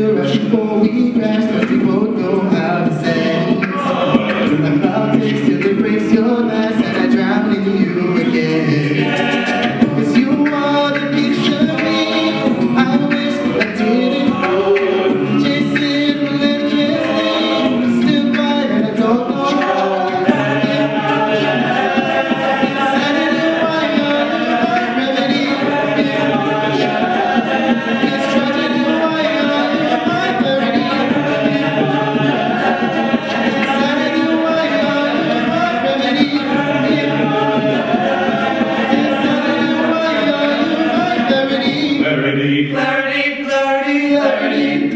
the rush before we pass. liberty,